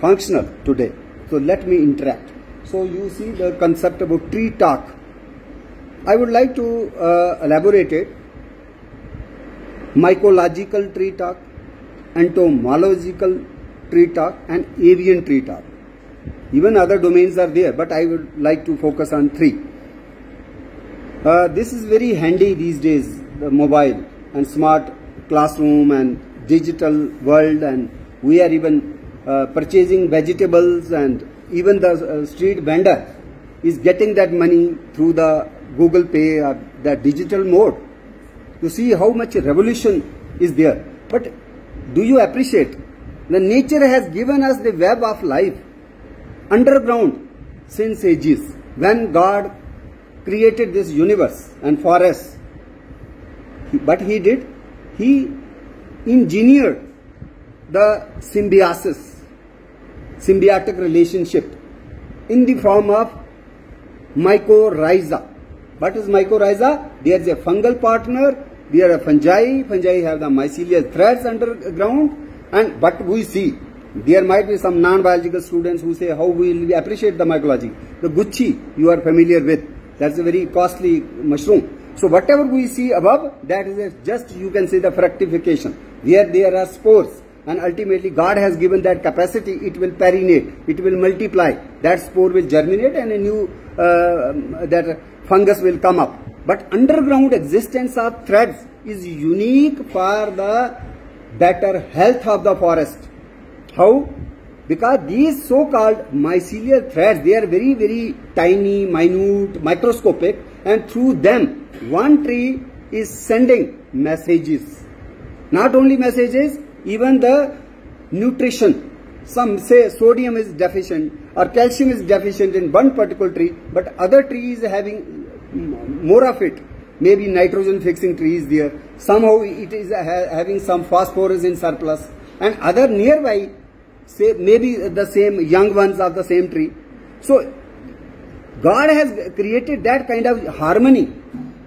functional today. So let me interact. So you see the concept about tree talk. I would like to uh, elaborate it. Mycological tree talk, entomological tree talk and avian tree talk. Even other domains are there, but I would like to focus on three. Uh, this is very handy these days, the mobile and smart classroom and digital world and we are even purchasing vegetables and even the uh, street vendor is getting that money through the Google Pay or the digital mode. You see how much revolution is there. But do you appreciate? The nature has given us the web of life underground since ages. When God created this universe and forests, but He did, He engineered the symbiosis, symbiotic relationship in the form of mycorrhiza. What is mycorrhiza? There is a fungal partner, there are fungi, fungi have the mycelial threads underground and but we see there might be some non-biological students who say how will we appreciate the mycology. The gucci you are familiar with, that's a very costly mushroom. So whatever we see above, that is just you can say the fructification, where there are spores and ultimately God has given that capacity, it will perinate, it will multiply, that spore will germinate and a new, uh, that fungus will come up. But underground existence of threads is unique for the better health of the forest. How? Because these so-called mycelial threads, they are very, very tiny, minute, microscopic and through them, one tree is sending messages. Not only messages, even the nutrition. Some say sodium is deficient or calcium is deficient in one particular tree, but other tree is having more of it. Maybe nitrogen fixing tree is there. Somehow it is having some phosphorus in surplus. And other nearby, say maybe the same young ones of the same tree. So God has created that kind of harmony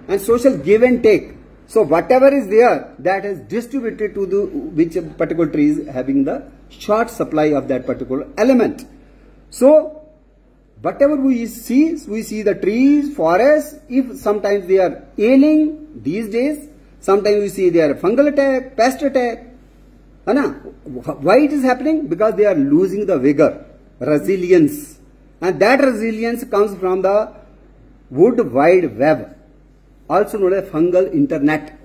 and social give and take. So whatever is there, that is distributed to the which particular tree is having the short supply of that particular element. So whatever we see, we see the trees, forests, if sometimes they are ailing these days, sometimes we see they are fungal attack, pest attack. Why it is happening? Because they are losing the vigor, resilience. And that resilience comes from the wood wide web also known as fungal internet.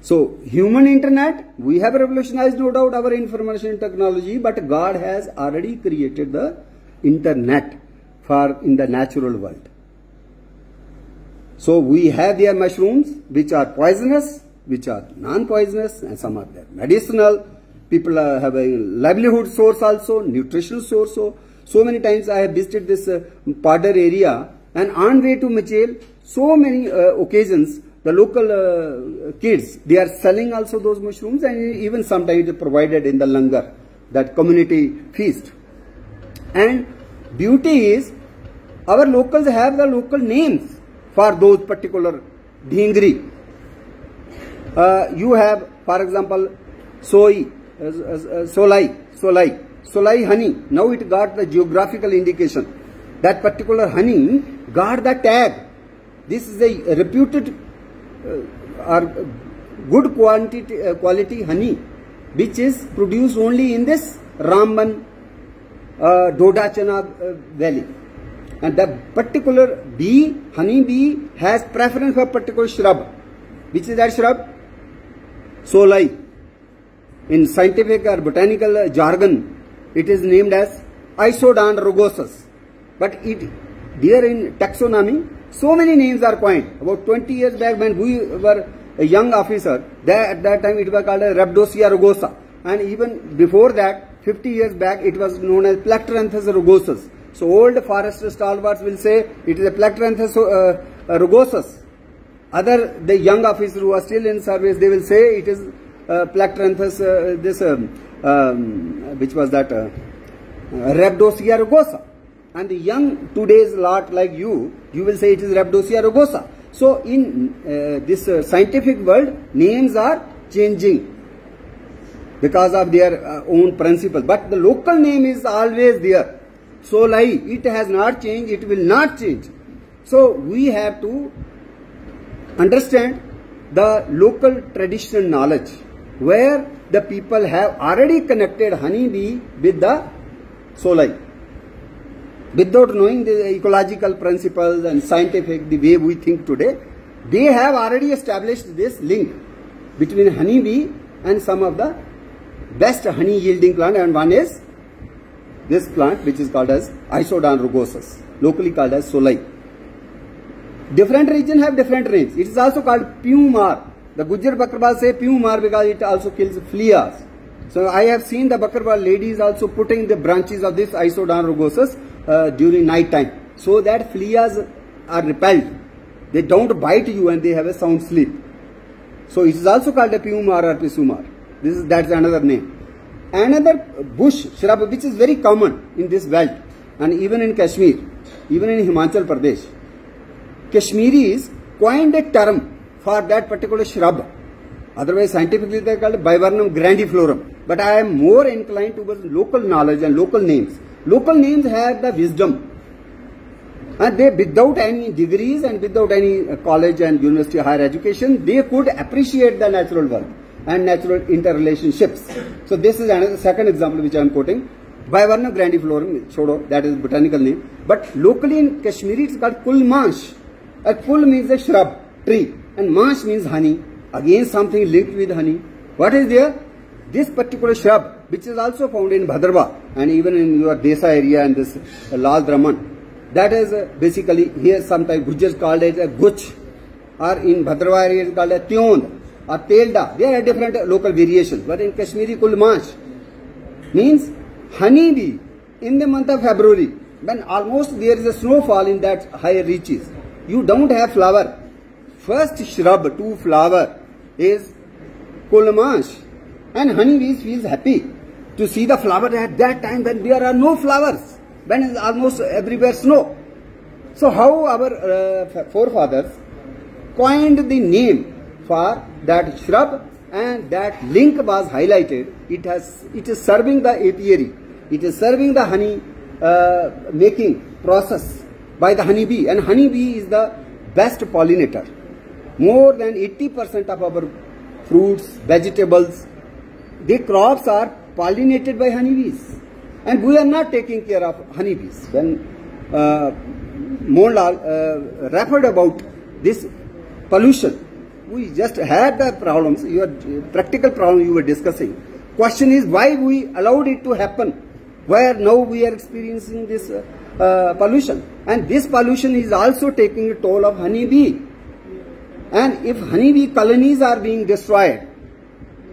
So, human internet, we have revolutionized no doubt our information technology, but God has already created the internet for in the natural world. So, we have their mushrooms which are poisonous, which are non-poisonous and some are there medicinal. People are having livelihood source also, nutritional source. So, so many times I have visited this uh, area and on way to Machail, so many uh, occasions, the local uh, kids, they are selling also those mushrooms and even sometimes provided in the langar, that community feast. And beauty is, our locals have the local names for those particular dhingri. Uh, you have, for example, soy, uh, uh, solai, solai, solai honey. Now it got the geographical indication. That particular honey got the tag this is a reputed uh, or good quantity, uh, quality honey which is produced only in this Ramban uh, Doda Chenab uh, valley. And the particular bee, honey bee has preference for particular shrub. Which is that shrub? Solai. In scientific or botanical jargon, it is named as Isodon rugosus. But it, there in taxonomy, so many names are coined. About 20 years back when we were a young officer, that, at that time it was called a Rabdosia rugosa. And even before that, 50 years back, it was known as Plectranthus rugosus. So old forest stalwarts will say it is a Plectranthus uh, rugosus. Other, the young officers who are still in service, they will say it is uh, Plectranthus, uh, this, um, um, which was that, uh, Rabdosia rugosa and the young today's lot like you, you will say it is Rabdosia rugosa. So in uh, this uh, scientific world, names are changing. because of their uh, own principle. But the local name is always there. Solai, it has not changed, it will not change. So we have to understand the local traditional knowledge where the people have already connected honeybee with the Solai. Without knowing the ecological principles and scientific, the way we think today, they have already established this link between honeybee and some of the best honey yielding plant and one is this plant which is called as Isodon rugosus, locally called as Solai. Different region have different names. It is also called Pumar. The Gujar Bakarwal say Pumar because it also kills fleas. So I have seen the Bakarwal ladies also putting the branches of this Isodon rugosus uh, during night time so that fleas are repelled. They don't bite you and they have a sound sleep. So it is also called a Pumar or Pisumar. This is that's another name. Another bush shrub which is very common in this belt and even in Kashmir, even in Himachal Pradesh. Kashmiris coined a term for that particular shrub. Otherwise, scientifically they are called Viburnum grandiflorum. But I am more inclined towards local knowledge and local names. Local names have the wisdom. And they, without any degrees and without any uh, college and university higher education, they could appreciate the natural world and natural interrelationships. So this is another second example which I am quoting. Viburnum grandiflorum, that is botanical name. But locally in Kashmiri it is called Kulmansh. A kul means a shrub, tree, and mansh means honey. Again something linked with honey. What is there? This particular shrub, which is also found in Bhaderwah and even in your Desa area and this uh, Lal Draman. That is uh, basically here sometimes Gujars called it a guch or in Bhaderwah area it is called a tyond or telda. There are different uh, local variations. But in Kashmiri kulmansh means honeybee in the month of February when almost there is a snowfall in that higher reaches you don't have flower. First shrub to flower is kulmash. And honeybees feels happy to see the flower at that time when there are no flowers, when almost everywhere snow. So how our uh, forefathers coined the name for that shrub and that link was highlighted. It has it is serving the apiary. It is serving the honey uh, making process by the honeybee and honeybee is the best pollinator. More than 80% of our fruits, vegetables, the crops are pollinated by honeybees and we are not taking care of honeybees. When uh, Monlal uh, referred about this pollution, we just had the problems, your practical problem you were discussing. Question is why we allowed it to happen, where now we are experiencing this uh, uh, pollution. And this pollution is also taking a toll of honeybee. And if honeybee colonies are being destroyed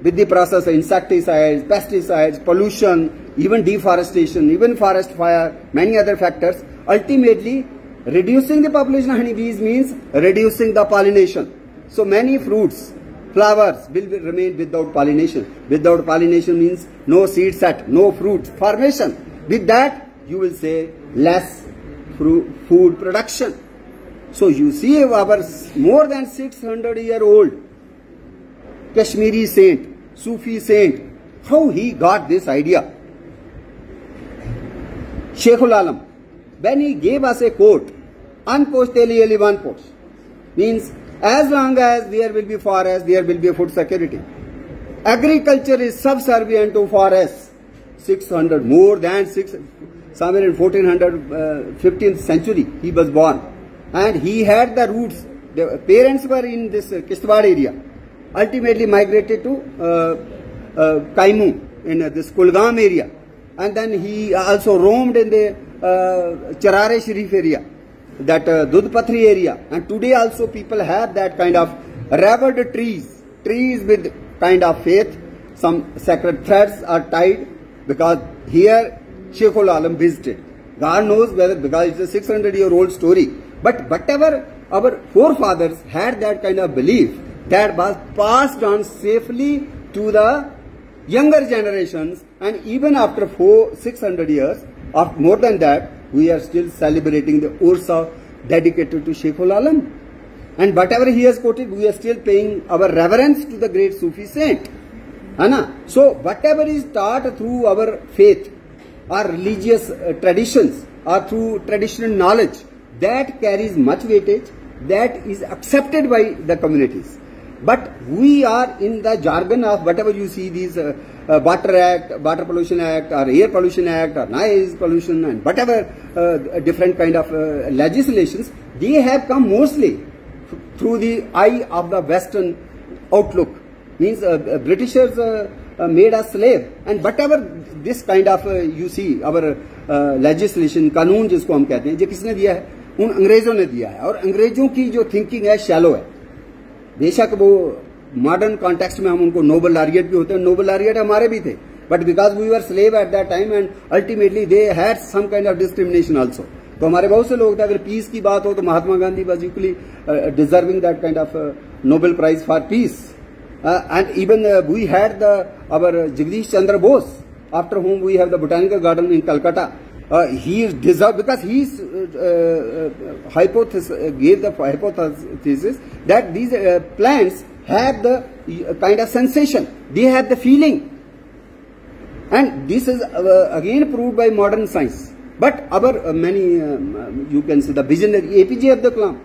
with the process of insecticides, pesticides, pollution, even deforestation, even forest fire, many other factors, ultimately reducing the population of honeybees means reducing the pollination. So many fruits, flowers will remain without pollination. Without pollination means no seed set, no fruit formation. With that, you will say less food production. So you see our more than 600 year old Kashmiri saint, Sufi saint, how he got this idea. Sheikhul Alam, when he gave us a quote, unposteli one post, means as long as there will be forest, there will be food security. Agriculture is subservient to forest. 600, more than 600 somewhere in 1400, uh, 15th century, he was born. And he had the roots. The parents were in this Kishtwar area. Ultimately migrated to uh, uh, Kaimu in uh, this Kulgam area. And then he also roamed in the uh, Charare Sharif area, that uh, Doodhpathri area. And today also people have that kind of revered trees, trees with kind of faith. Some sacred threads are tied because here Sheikhul Alam visited. God knows whether, because it's a 600 year old story. But whatever our forefathers had that kind of belief, that was passed on safely to the younger generations and even after four, 600 years, or more than that, we are still celebrating the Ursa dedicated to Sheikhul Alam. And whatever he has quoted, we are still paying our reverence to the great Sufi saint. ना so whatever is taught through our faith our religious uh, traditions or through traditional knowledge that carries much weightage that is accepted by the communities but we are in the jargon of whatever you see these uh, uh, water act water pollution act or air pollution act or noise pollution and whatever uh, different kind of uh, legislations they have come mostly through the eye of the western outlook means uh, uh, britishers uh, uh, made us slave and whatever this kind of uh, you see our uh, legislation कानून जिसको हम कहते हैं जो किसने दिया है उन अंग्रेज़ों ने दिया है और अंग्रेज़ों की जो थिंकिंग है शैलो है बेशक वो मॉडर्न कॉन्टेक्स्ट में हम उनको नोबल लारियट भी होते हैं नोबल लारियट हमारे भी थे but because we are slave at that time and ultimately they had some kind of discrimination also तो हमारे बहुत से लोग थे, अगर पीस की बात हो तो Mahatma Gandhi was equally deserving that kind of Nobel prize for peace and even we had the our Jagdish Chandra Bose after home we have the botanical garden in Calcutta. Uh, he is deserved because he uh, uh, hypothesis, uh, gave the hypothesis that these uh, plants have the kind of sensation, they have the feeling. And this is again proved by modern science. But our many, um, you can see the visionary APJ Abdul Kalam,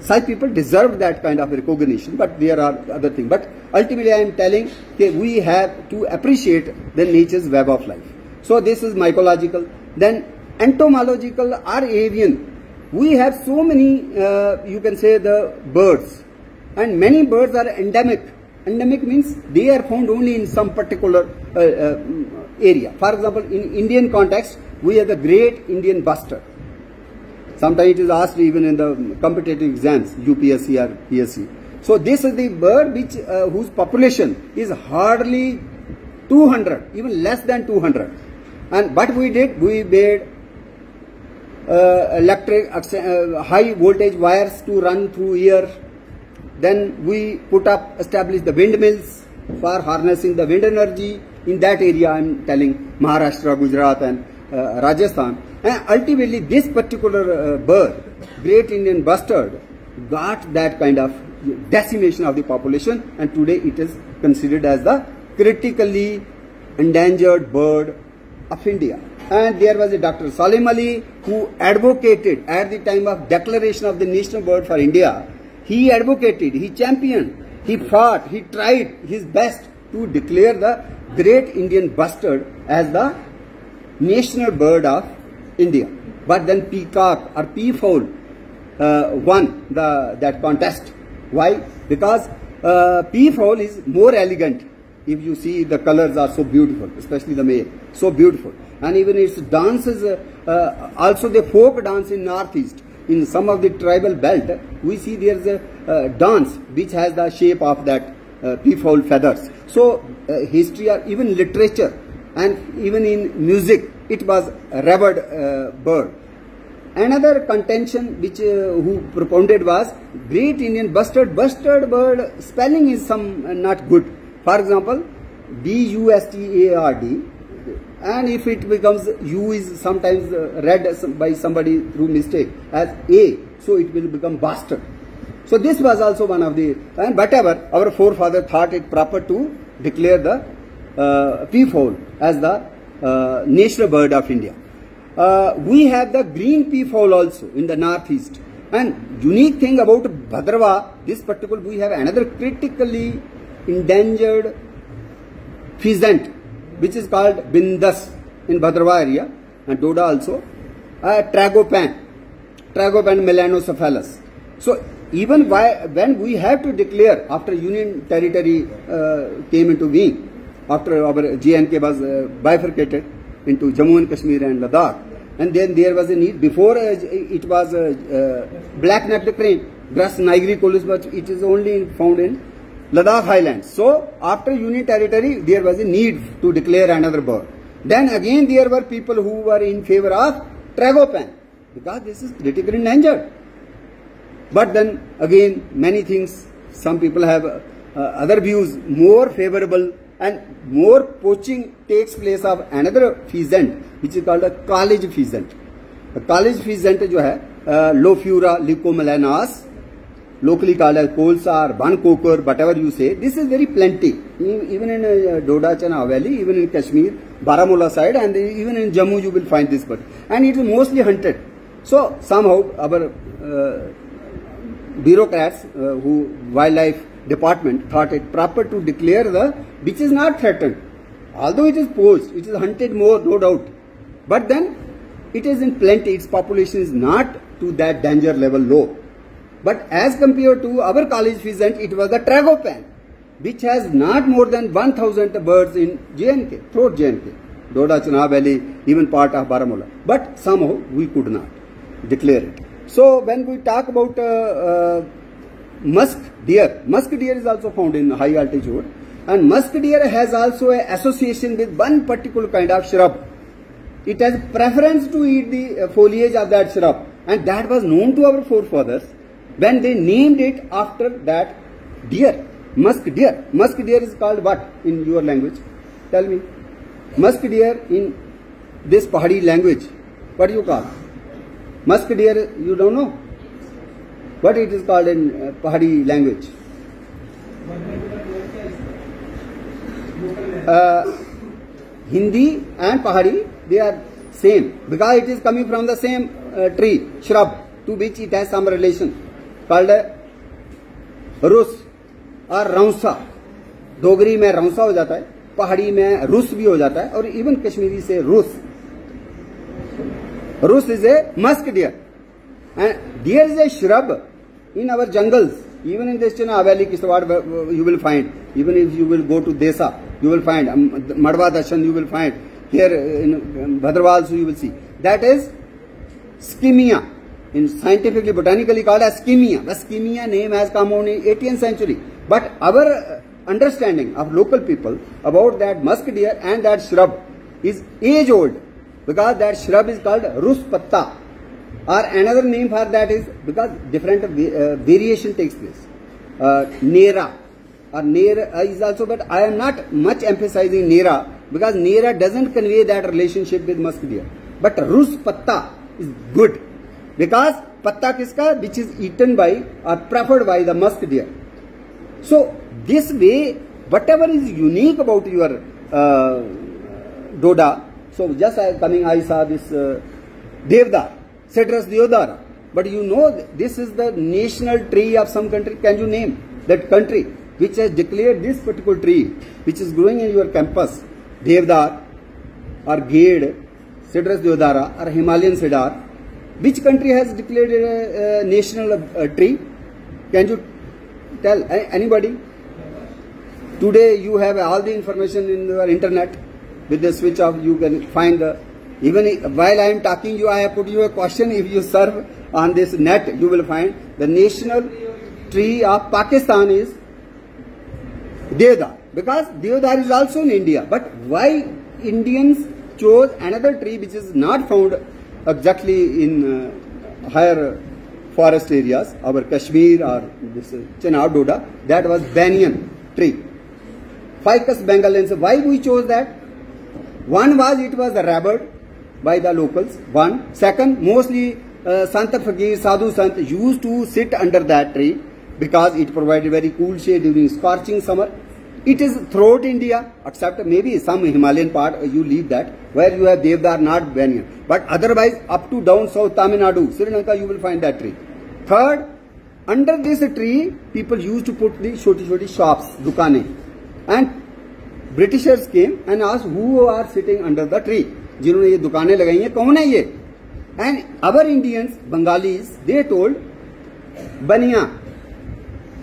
such people deserve that kind of recognition, but there are other things. But ultimately, I am telling that we have to appreciate the nature's web of life. So this is mycological. Then entomological or avian. We have so many, uh, you can say, the birds, and many birds are endemic. Endemic means they are found only in some particular uh, uh, area. For example, in Indian context, we have the great Indian bustard. Sometimes it is asked even in the competitive exams, UPSC or PSC. So this is the bird which uh, whose population is hardly 200, even less than 200. And what we did, we made uh, electric uh, high voltage wires to run through here. Then we put up, established the windmills for harnessing the wind energy in that area. I am telling Maharashtra, Gujarat, and uh, Rajasthan. And ultimately, this particular uh, bird, great Indian bustard, got that kind of decimation of the population, and today it is considered as the critically endangered bird of India. And there was a Dr. Salim Ali who advocated at the time of declaration of the national bird for India. He advocated, he championed, he fought, he tried his best to declare the great Indian bustard as the national bird of India. But then peacock or peafowl uh, won the that contest. Why? Because uh, peafowl is more elegant. If you see the colors are so beautiful, especially the male, so beautiful. And even its dances, uh, uh, also the folk dance in northeast. In some of the tribal belt, we see there's a uh, dance which has the shape of that uh, peafowl feathers. So uh, history or even literature and even in music, it was revered uh, bird. Another contention which uh, who propounded was great Indian bustard. Bustard bird spelling is some uh, not good. For example, B U S T A R D, and if it becomes U is sometimes uh, read by somebody through mistake as A, so it will become bastard. So this was also one of the and whatever our forefather thought it proper to declare the uh, peafowl as the uh, national bird of India. Uh, we have the green peafowl also in the northeast. And unique thing about Bhaderwah, this particular, we have another critically endangered pheasant, which is called Bindas in Bhaderwah area, and Doda also, uh, Tragopan, Tragopan melanocephalus. So even why, when we have to declare after Union territory uh, came into being, after our JNK was uh, bifurcated into Jammu and Kashmir and Ladakh. And then there was a need, before uh, it was uh, uh black-necked crane, Grus nigricollis, but it is only found in Ladakh highlands. So after Union territory, there was a need to declare another bird. Then again there were people who were in favor of Tragopan because this is critically endangered. But then again many things, some people have uh, uh, other views more favorable and more poaching takes place of another pheasant which is called a kalij pheasant. A kalij pheasant जो low uh, Lophura leucomelanos locally called as Kolsar, Bankokar, whatever you say. This is very plenty. Even in uh, Doda Chenab Valley, even in Kashmir, Baramulla side, and even in Jammu you will find this bird. And it is mostly hunted. So somehow our uh, bureaucrats uh, who wildlife department thought it proper to declare the which is not threatened. Although it is poached, it is hunted more, no doubt. But then it is in plenty, its population is not to that danger level low. But as compared to our kalij pheasant, it was the tragopan, which has not more than 1000 birds in JNK, throughout JNK, Doda, Chenab Valley, even part of Baramulla. But somehow we could not declare it. So when we talk about uh, uh, musk deer, musk deer is also found in high altitude and musk deer has also an association with one particular kind of shrub. It has preference to eat the uh, foliage of that shrub and that was known to our forefathers when they named it after that deer, musk deer. Musk deer is called what in your language? Tell me. Musk deer in this Pahari language, what do you call? Musk deer, you don't know? What it is called in uh, Pahadi language? Uh, Hindi and Pahari, they are same because it is coming from the same uh, tree, shrub, to which it has some relation. Called रुस और रौसा। डोगरी में रौसा हो जाता है, पहाड़ी में रूस भी हो जाता है और इवन कश्मीरी से रूस। रूस is a musk deer and deer is a shrub in our jungles even in this valley Kishtwar you will find even if you will go to Dessa you will find Marwah Darshan you will find here in Bhadarwah you will see that is skimmia in scientifically botanically called as Skimmia name has come only 18th century. But our understanding of local people about that musk deer and that shrub is age old because that shrub is called rus patta or another name for that is because different uh, variation takes place. Uh, nera or nera is also but I am not much emphasizing nera because nera doesn't convey that relationship with musk deer. But rus patta is good because पत्ता किसका? Which is eaten by और preferred by the musk deer so this way whatever is unique about your Doda so just I coming I saw this deodar Cedrus deodara but you know this is the national tree of some country can you name that country which as declare this particular tree which is growing in your campus deodar और गेड Cedrus deodara और Himalayan cedar which country has declared a, a national uh, tree? Can you tell anybody? Today you have all the information in your internet. With the switch off, you can find the. Even while I am talking you, I have put you a question. If you serve on this net, you will find the national tree of Pakistan is Deodar. Because Deodar is also in India. But why Indians chose another tree which is not found exactly in uh, higher forest areas, our Kashmir or this uh, Chenab Doda, that was banyan tree. Ficus bengalensis. Why we chose that? One was it was rabid by the locals. One. Second, mostly uh, Sant Fakir, Sadhu Sant used to sit under that tree because it provided very cool shade during scorching summer. It is throughout India, except maybe some Himalayan part, uh, you leave that, where you have Devdar, not banyan. But otherwise, up to down south Tamil Nadu, Sri Lanka, you will find that tree. Third, under this tree, people used to put the shoti shoti shops, dukane. And Britishers came and asked who are sitting under the tree. जिन्होंने ये दुकानें लगाई हैं कौन है ये and our Indians Bengalis they told बनिया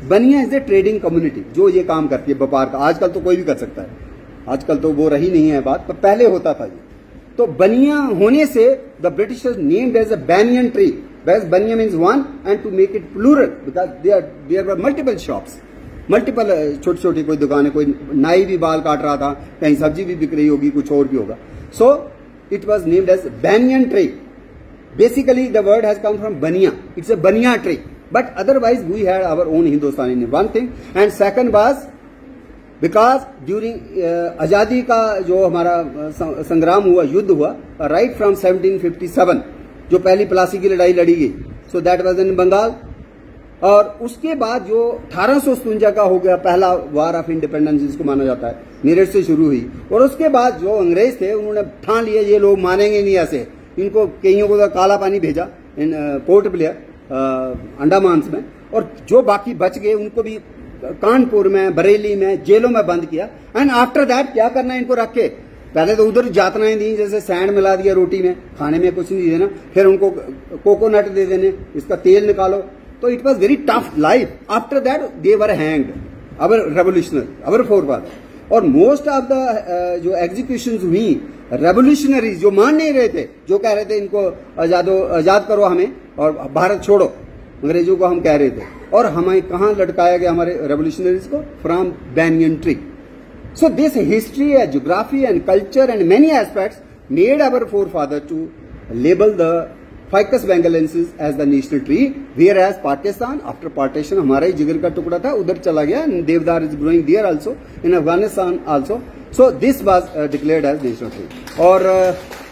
Baniya is a trading community जो ये काम करती है, व्यापार का। आजकल तो कोई भी कर सकता है। आजकल तो वो रही नहीं है बात, पर पहले होता था ये। तो बनिया होने से the British named as a banyan tree whereas baniya means one, and to make it plural, because there there were multiple shops multiple छोटी छोटी कोई दुकान है कोई नाई भी बाल काट रहा था, कहीं सब्ज़ी भी बिक रही होगी, कुछ और भी होगा। So it was named as banyan tree basically the word has come from baniya. It's a baniya tree But otherwise, we had our own Hindustani name. One thing. And second was, because during आज़ादी का जो हमारा संग्राम हुआ युद्ध हुआ right from 1757 जो पहली प्लासी की लड़ाई लड़ी गई so that was in Bengal और उसके बाद जो अठारह का हो गया पहला वार ऑफ़ इंडिपेंडेंस जिसको माना जाता है मेरठ से शुरू हुई और उसके बाद जो अंग्रेज़ थे उन्होंने ठान लिया ये लोग मानेंगे नहीं ऐसे इनको कईयों को काला पानी भेजा इन पोर्ट ब्लेयर अंडमान में, और जो बाकी बच गए, उनको भी कानपुर में, बरेली में, जेलों में बंद किया। एंड आफ्टर दैट क्या करना है इनको रख के? पहले तो उधर जातनाएँ दी जैसे सैंड मिला दिया रोटी में, खाने में कुछ नहीं देना, फिर उनको कोकोनट दे देने, इसका तेल निकालो। तो it was very tough life after that they were hanged our revolutionary our forefather और मोस्ट ऑफ़ द जो एग्जीक्यूशन हुई रेवोल्यूशनरी जो मान नहीं रहे थे, जो कह रहे थे इनको आजादो, आज़ाद करो हमें और भारत छोड़ो अंग्रेज़ों को हम कह रहे थे। और हमें कहा लटकाया गया हमारे रेवोल्यूशनरीज को? From banyan tree so this history and geography and culture and many aspects made our forefather to label the ficus benghalensis as the national tree whereas Pakistan after partition हमारा ही जिगर का टुकड़ा था उधर चला गया deodar is growing there also in Afghanistan also so this was declared as national tree और uh,